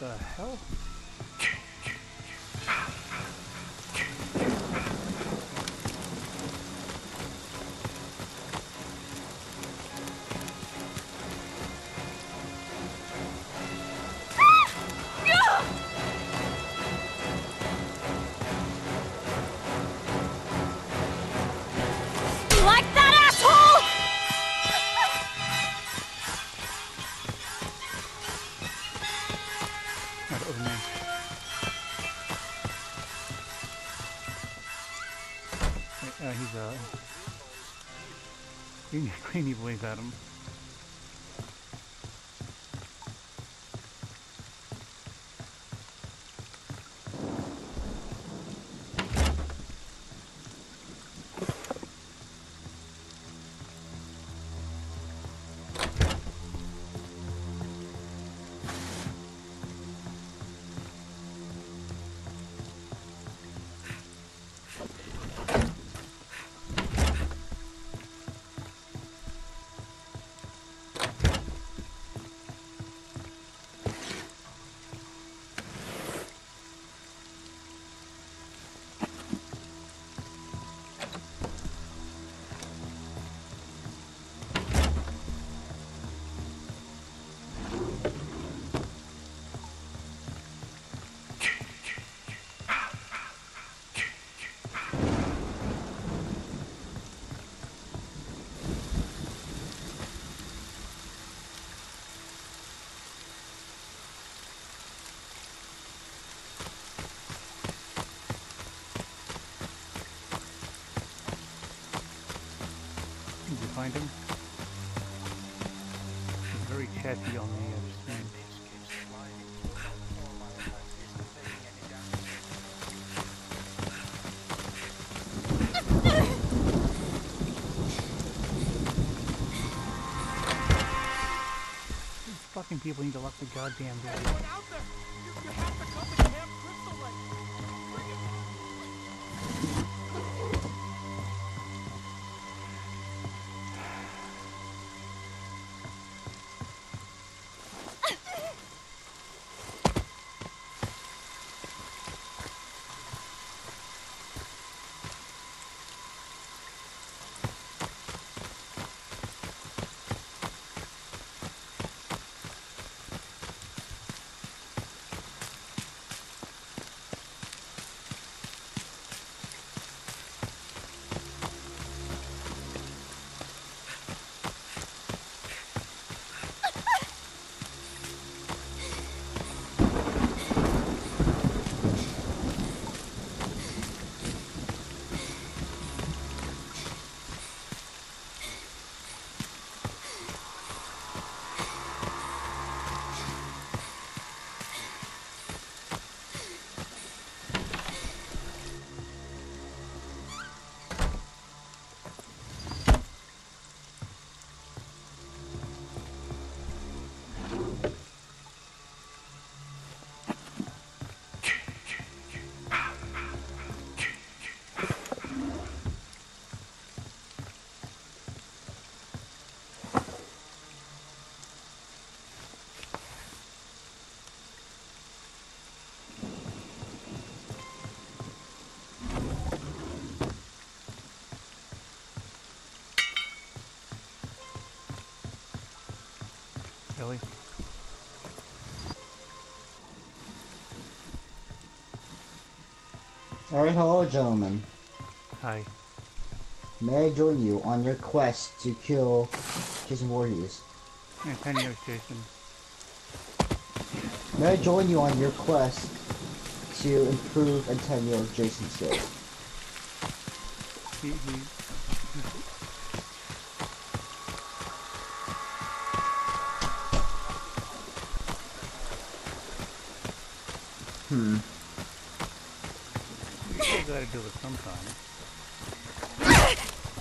The hell? Other man. Uh, uh, he's uh. Queenie, Queenie boy's at him. You find him? He's very chatty on the uh, screen. These fucking people need to lock the goddamn door. Alright, hello gentlemen. Hi. May I join you on your quest to kill Jason Voorhees? Yeah, knows Jason. May I join you on your quest to improve Antonio Jason's skills? He, he, Hmm. Gotta do it sometime.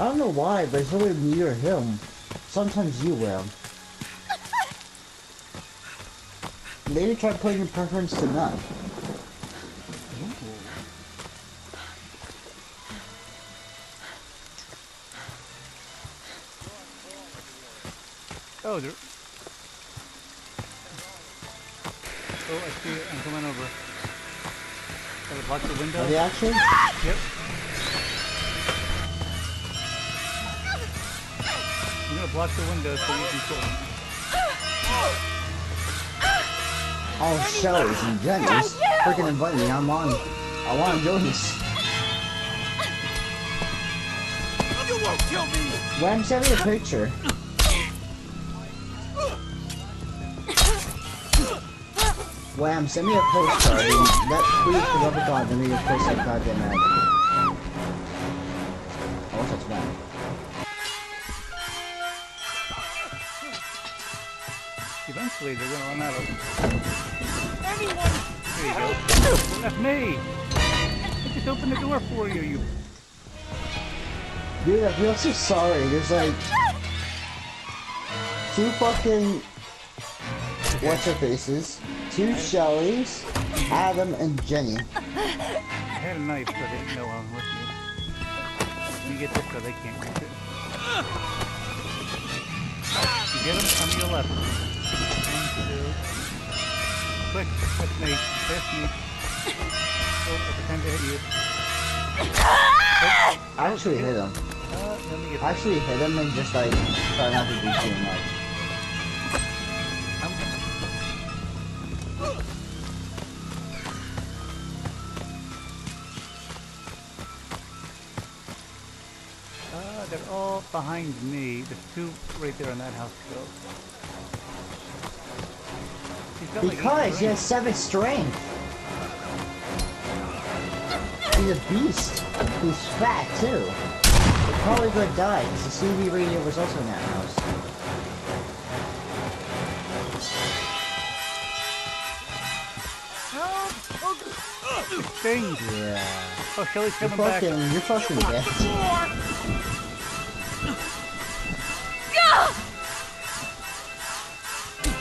I don't know why, but it's only me or him. Sometimes you will. Maybe try putting your preference to none. Oh, there. Oh, I see it. I'm coming over. Gotta block the window. Ready action? Yep. I'm gonna block the window so you can kill him. All shows and Jenny's freaking invite me. I'm on. I want to join this. You won't kill me! Wham, send me a picture. Wham, send me a postcard. And that please, for love of God, let me just post that goddamn ad. I wish that's Wham. Eventually, they're gonna run out of. Anyone! There you go. That's me. I just opened the door for you. You. Dude, I feel so sorry. There's like two fucking what's her faces, two Shellys, Adam and Jenny. I had a knife, but I didn't know I'm with you. You get this so they can't reach it. You get them? To your left. One, two. Quick, that's me. That's me. Oh, I pretend to hit you. I actually hit him. uh, let me get I actually hit him and just like try not to do too much. They're all behind me. There's two right there in that house still. He's like Because he has seven strength. He's a beast. He's fat too. He's probably gonna die because the CB radio was also in that house. Help! Oh, Stings. Yeah. Oh, Shelly's You're coming back. you're fucking dead.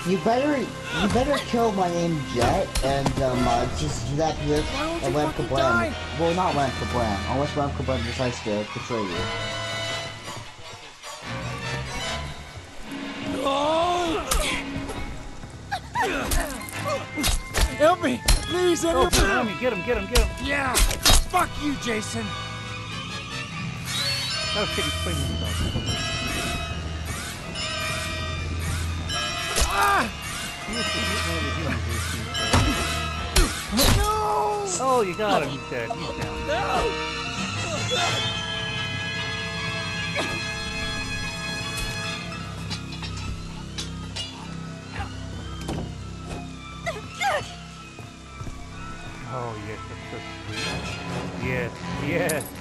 You better, you better kill my name Jet and um, uh, just do that with Why won't Lamp Kablam. Well, not Lamp Kablam, unless Lamp Kablam decides to betray you. Help me! Please, Oh, anyone! behind me. Get him, get him, get him. Yeah! Fuck you, Jason! That was pretty swing himself. No! Oh, you got him. He's dead. He's down. No! Oh, yes, that's so sweet. Yes, yes.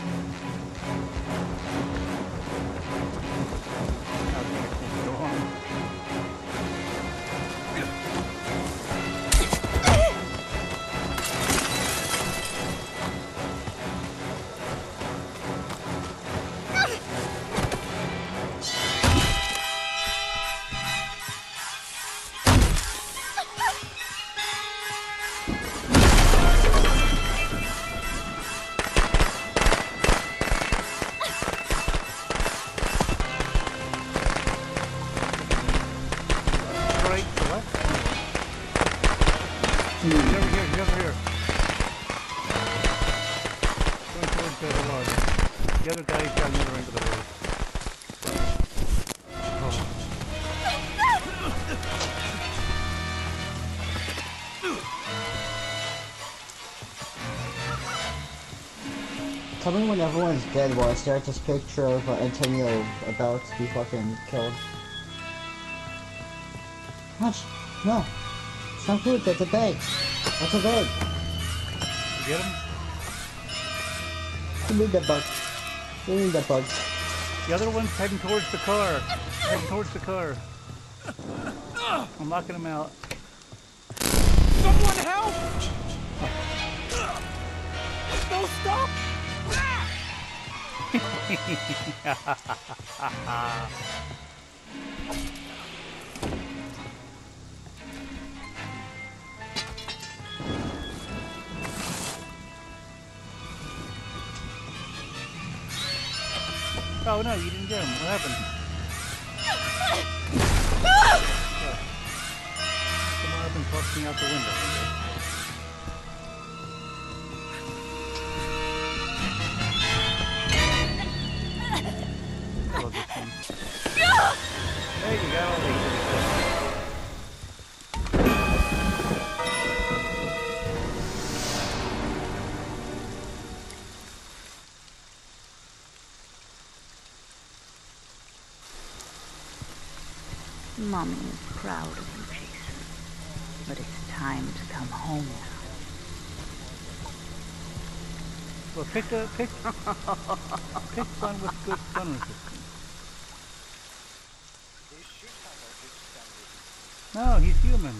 Tell me when everyone's dead while I stare at this picture of uh, Antonio about to be fucking killed. Hush! No! It's not food, that's a bag! That's a bag! You get him? Give me that bug. Give me that bug. The other one's heading towards the car. Heading towards the car. I'm locking him out. Someone help! No, stop! Oh no, you didn't get him. What happened? Someone tossed me out the window. Mommy is proud of you, Jason. But it's time to come home now. Well, pick a pick pick one with good gun resistance. No, he's human.